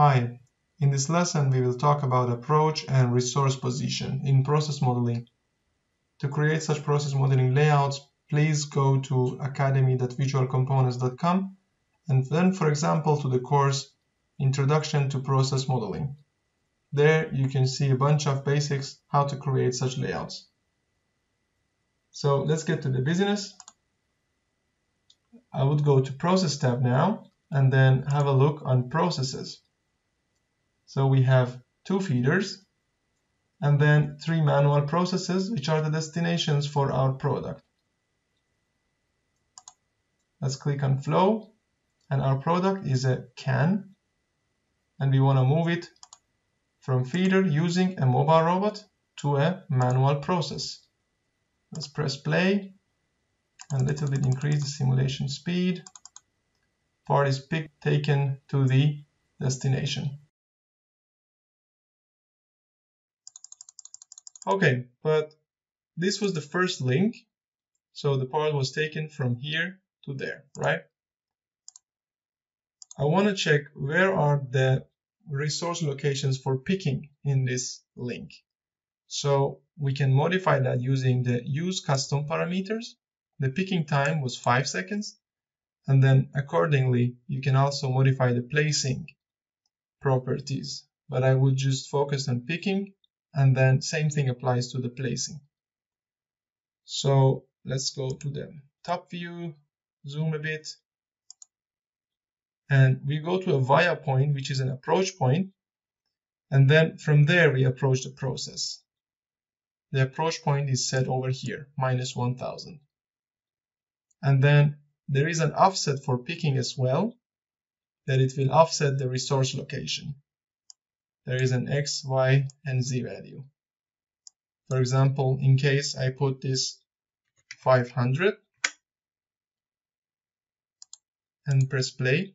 Hi, in this lesson we will talk about approach and resource position in process modeling. To create such process modeling layouts, please go to academy.visualcomponents.com and then, for example, to the course Introduction to Process Modeling. There you can see a bunch of basics how to create such layouts. So let's get to the business. I would go to Process tab now and then have a look on Processes. So we have two feeders and then three manual processes, which are the destinations for our product. Let's click on flow and our product is a can and we want to move it from feeder using a mobile robot to a manual process. Let's press play and a little bit increase the simulation speed. Part is picked, taken to the destination. Okay, but this was the first link. So the part was taken from here to there, right? I want to check where are the resource locations for picking in this link. So we can modify that using the use custom parameters. The picking time was 5 seconds. And then accordingly, you can also modify the placing properties. But I would just focus on picking and then same thing applies to the placing. So let's go to the top view, zoom a bit, and we go to a via point, which is an approach point, and then from there we approach the process. The approach point is set over here, minus 1000. And then there is an offset for picking as well, that it will offset the resource location there is an x, y, and z value. For example, in case I put this 500 and press play,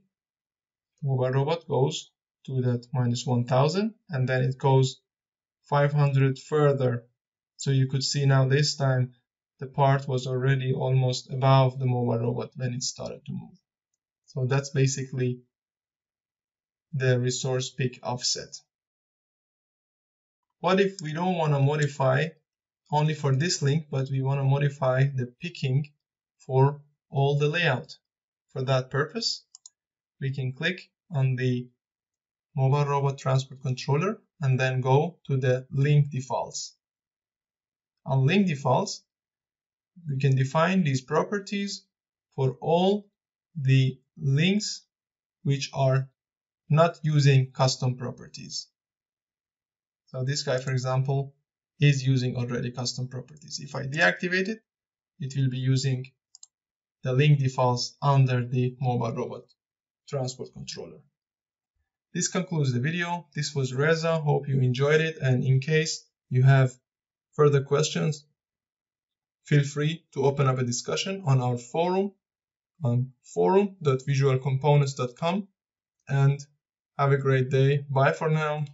mobile robot goes to that minus 1000 and then it goes 500 further. So you could see now this time the part was already almost above the mobile robot when it started to move. So that's basically the resource pick offset. What if we don't want to modify only for this link, but we want to modify the picking for all the layout? For that purpose, we can click on the mobile robot transport controller and then go to the link defaults. On link defaults, we can define these properties for all the links which are not using custom properties. So this guy, for example, is using already custom properties. If I deactivate it, it will be using the link defaults under the mobile robot transport controller. This concludes the video. This was Reza. Hope you enjoyed it. And in case you have further questions, feel free to open up a discussion on our forum on forum.visualcomponents.com and have a great day. Bye for now.